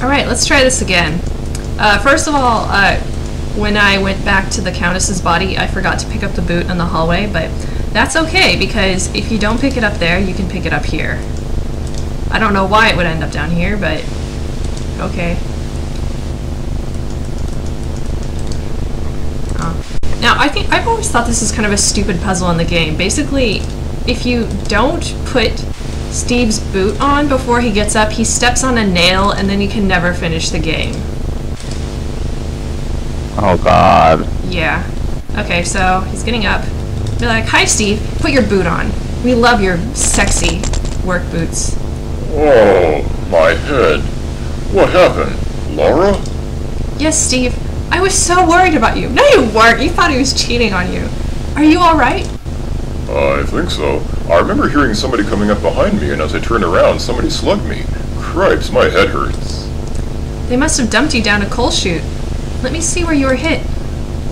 Alright, let's try this again. Uh, first of all, uh, when I went back to the Countess's body, I forgot to pick up the boot in the hallway, but that's okay, because if you don't pick it up there, you can pick it up here. I don't know why it would end up down here, but okay. Oh. Now, I think I've always thought this is kind of a stupid puzzle in the game. Basically, if you don't put Steve's boot on before he gets up, he steps on a nail and then you can never finish the game. Oh god. Yeah. Okay, so he's getting up. Be like, hi Steve, put your boot on. We love your sexy work boots. Oh, my head. What happened? Laura? Yes, Steve. I was so worried about you. No, you weren't. You thought he was cheating on you. Are you alright? I think so. I remember hearing somebody coming up behind me, and as I turned around, somebody slugged me. Cripes, my head hurts. They must have dumped you down a coal chute. Let me see where you were hit.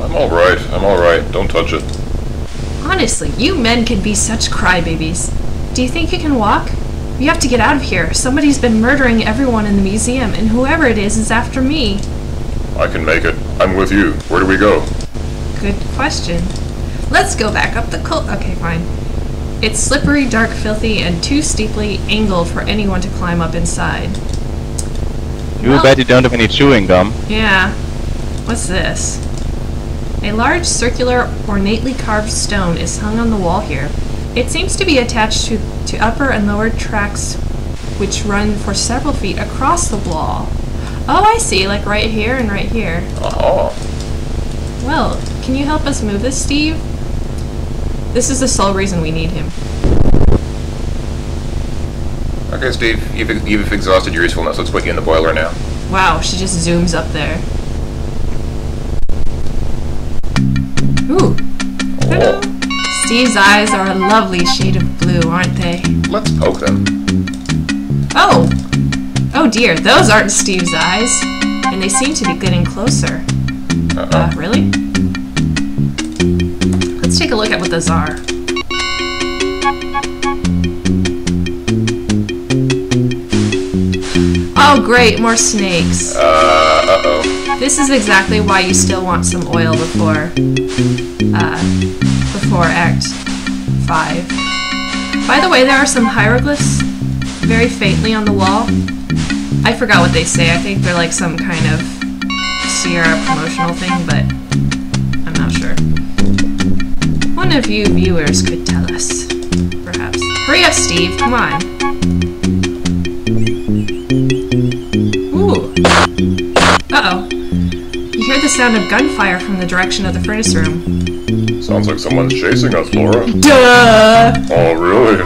I'm alright, I'm alright. Don't touch it. Honestly, you men can be such crybabies. Do you think you can walk? We have to get out of here. Somebody's been murdering everyone in the museum, and whoever it is is after me. I can make it. I'm with you. Where do we go? Good question. Let's go back up the cul- Okay, fine. It's slippery, dark, filthy, and too steeply angled for anyone to climb up inside. You Well- bet you don't have any chewing gum. Yeah. What's this? A large circular, ornately carved stone is hung on the wall here. It seems to be attached to, to upper and lower tracks which run for several feet across the wall. Oh, I see, like right here and right here. Aha. Well, can you help us move this, Steve? This is the sole reason we need him. Okay, Steve, you've, you've exhausted your usefulness. Let's put you in the boiler now. Wow, she just zooms up there. Ooh. Hello. Steve's eyes are a lovely shade of blue, aren't they? Let's poke them. Oh! Oh dear, those aren't Steve's eyes. And they seem to be getting closer. Uh-oh. Uh, really? Let's take a look at what those are. Oh great, more snakes. Uh, uh-oh. This is exactly why you still want some oil before, uh, before Act 5. By the way, there are some hieroglyphs very faintly on the wall. I forgot what they say. I think they're like some kind of Sierra promotional thing, but I'm not sure. One of you viewers could tell us, perhaps. Hurry up, Steve. Come on. Ooh. Uh-oh. You hear the sound of gunfire from the direction of the furnace room. Sounds like someone's chasing us, Laura. Duh! Oh, really?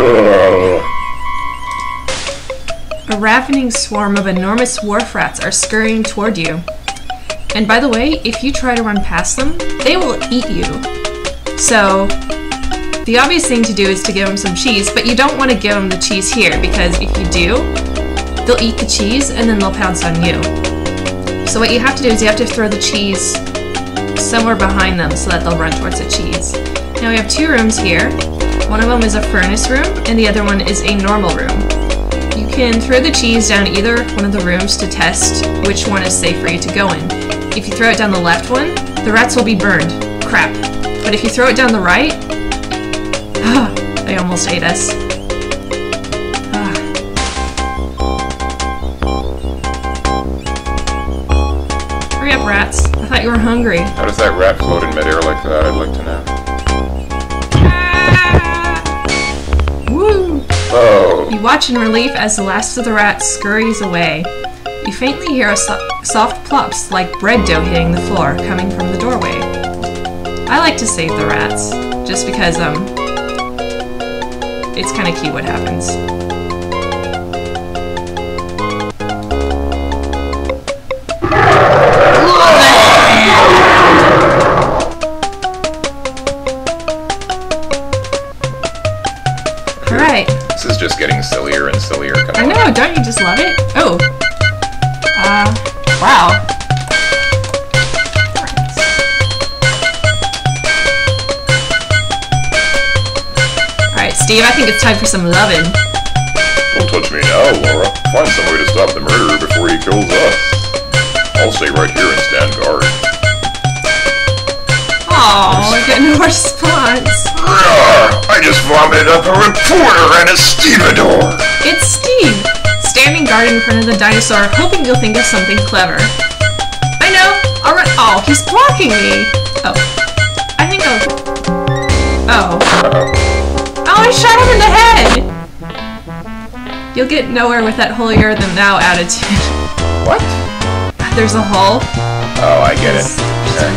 A ravening swarm of enormous wharf rats are scurrying toward you. And by the way, if you try to run past them, they will eat you. So, the obvious thing to do is to give them some cheese, but you don't want to give them the cheese here because if you do, they'll eat the cheese and then they'll pounce on you. So what you have to do is you have to throw the cheese somewhere behind them so that they'll run towards the cheese. Now we have two rooms here. One of them is a furnace room and the other one is a normal room. You can throw the cheese down either one of the rooms to test which one is safe for you to go in. If you throw it down the left one, the rats will be burned. Crap. But if you throw it down the right, ah, they almost ate us. Ah. Hurry up, rats. I thought you were hungry. How does that rat float in midair like that? I'd like to know. Ah! Woo! Oh, You watch in relief as the last of the rats scurries away. You faintly hear a so- soft plops like bread dough hitting the floor coming from the doorway. I like to save the rats, just because, um, it's kind of cute what happens. Alright. this is just getting sillier and sillier. I know, don't you just love it? Oh. Uh, wow. Steve, I think it's time for some lovin'. Don't touch me now, Laura. Find some way to stop the murderer before he kills us. I'll stay right here and stand guard. Oh, I get no response. I just vomited up a reporter and a stevedore! It's Steve, standing guard in front of the dinosaur, hoping you'll think of something clever. I know. All right. Oh, he's blocking me. Oh, I think I'll. Oh. I shot him in the head. You'll get nowhere with that holier than thou attitude. What? There's a hole. Oh, I get it. Shot.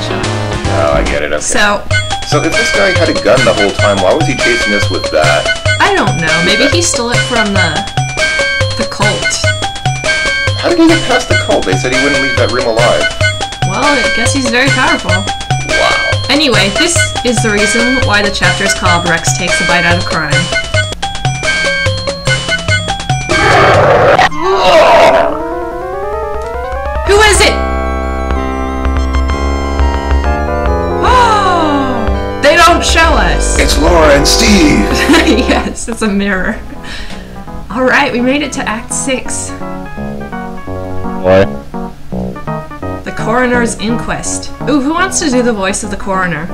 Oh, I get it, okay. So So if this guy had a gun the whole time, why was he chasing us with that? I don't know. Maybe he stole it from the the cult. How did he get past the cult? They said he wouldn't leave that room alive. Well, I guess he's very powerful. Wow. Anyway, this is the reason why the chapter is called Rex Takes a Bite Out of Crime. Who is it? Oh, they don't show us. It's Laura and Steve! yes, it's a mirror. All right, we made it to Act Six, What? Coroner's inquest. Ooh, who wants to do the voice of the coroner?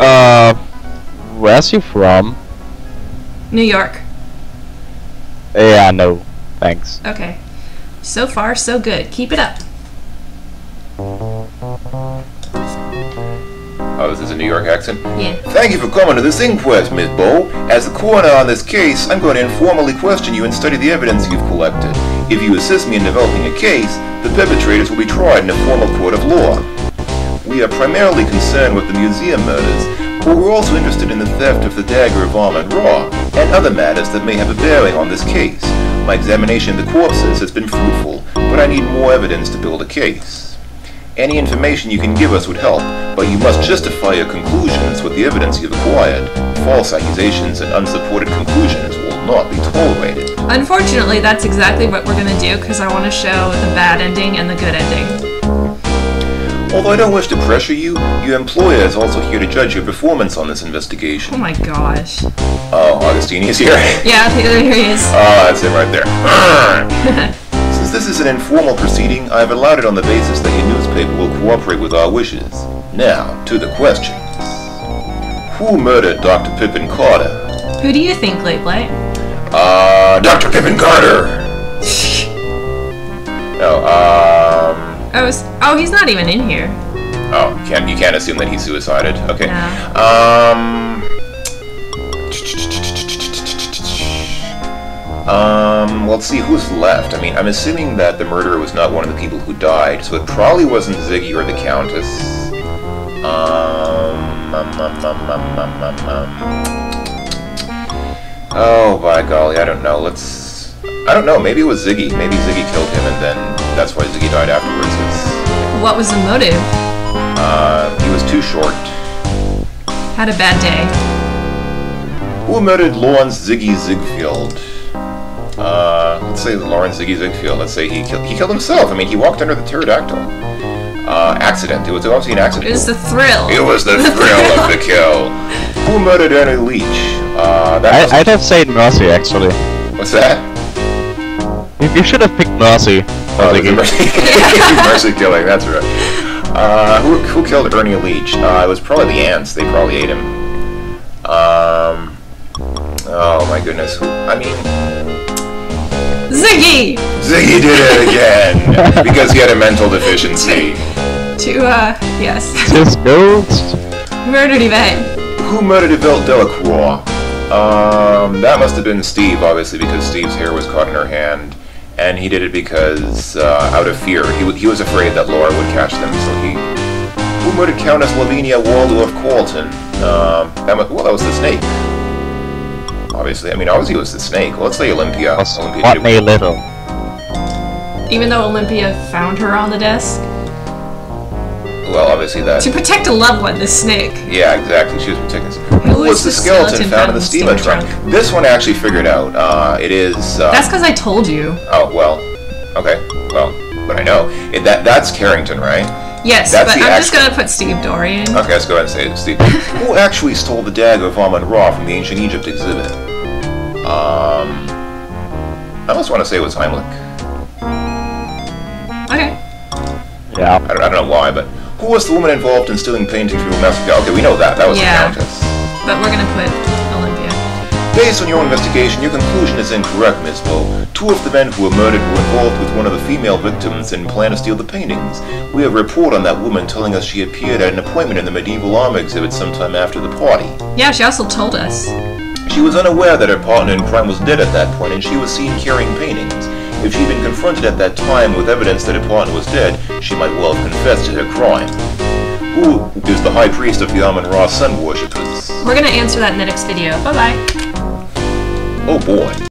Uh, where's he from? New York. Yeah, no. Thanks. Okay. So far, so good. Keep it up. Oh, this is a New York accent? Yeah. Thank you for coming to this inquest, Miss Bow. As the coroner on this case, I'm going to informally question you and study the evidence you've collected. If you assist me in developing a case, the perpetrators will be tried in a formal court of law. We are primarily concerned with the museum murders, but we're also interested in the theft of the dagger of Amon Ra and other matters that may have a bearing on this case. My examination of the corpses has been fruitful, but I need more evidence to build a case. Any information you can give us would help, but you must justify your conclusions with the evidence you've acquired. False accusations and unsupported conclusions will not be tolerated. Unfortunately, that's exactly what we're gonna do because I want to show the bad ending and the good ending. Although I don't wish to pressure you, your employer is also here to judge your performance on this investigation. Oh my gosh. Oh, Augustini is here. Yeah, there he is. Ah, that's him right there. This is an informal proceeding, I have allowed it on the basis that your newspaper will cooperate with our wishes. Now, to the questions. Who murdered Dr. Pippin Carter? Who do you think, Late Blight? Uh, Dr. Pippin Carter! No, um... Oh, oh, he's not even in here. Oh, can't, you can't assume that he suicided. Okay. No. Um... Um, let's see who's left. I mean, I'm assuming that the murderer was not one of the people who died, so it probably wasn't Ziggy or the Countess. Um, um, um, um, um, um, um, um. Oh, by golly, I don't know. Let's... I don't know, maybe it was Ziggy. Maybe Ziggy killed him, and then that's why Ziggy died afterwards. It's, What was the motive? uh, he was too short. Had a bad day. Who murdered Lawrence Ziggy Ziegfeld? Uh, let's say Lawrence Ziggy Ziegfeld. Let's say he killed he killed himself. I mean, he walked under the pterodactyl. Uh, accident. It was obviously an accident. It was the thrill. It was the thrill of the kill. Who murdered Ernie Leach? Uh, that I, was, I'd have said Mercy, actually. what's that? You, you should have picked Mercy. Oh, the mercy, mercy killing. That's right. Uh, who, who killed Ernie Leach? Uh, it was probably the ants. They probably ate him. Um. Oh my goodness. I mean, Ziggy! Ziggy did it again because he had a mental deficiency. To, uh, yes. Just ghost. Murdered Yvette. Who murdered Yvette Delacroix? Um, that must have been Steve, obviously, because Steve's hair was caught in her hand, and he did it because, uh, out of fear, he, w- he was afraid that Laura would catch them. So he. Who murdered Countess Lavinia Waldorf Carlton? Um, that mu- well, that was the snake. Obviously, I mean, obviously it was the snake. Let's say Olympia. Was Olympia what did it me little. Even though Olympia found her on the desk. Well, obviously that. To protect a loved one, the snake. Yeah, exactly. She was protecting. Who Who was was the the skeleton skeleton found in the steamer trunk? This one I actually figured out. Uh, it is. Uh, That's because I told you. Oh well. Okay. Well, but I know it, that that's Carrington, right? Yes, That's but I'm just gonna put Steve Dorian. Okay, let's go ahead and say it, Steve. Who actually stole the dagger of Amon Ra from the ancient Egypt exhibit? Um, I almost want to say it was Heimlich. Okay. Yeah. I don't, I don't know why, but who was the woman involved in stealing paintings from Mexico? Okay, we know that. That was Yeah. the Countess. But we're gonna put Olympia. Based on your investigation, your conclusion is incorrect, Ms. Bow. Two of the men who were murdered were involved with one of the female victims and planned to steal the paintings. We have a report on that woman telling us she appeared at an appointment in the medieval armor exhibit sometime after the party. Yeah, she also told us. She was unaware that her partner in crime was dead at that point, and she was seen carrying paintings. If she'd been confronted at that time with evidence that her partner was dead, she might well have confessed to her crime. Who is the high priest of the Amon Ra sun worshippers? We're gonna answer that in the next video. Bye bye. Oh boy.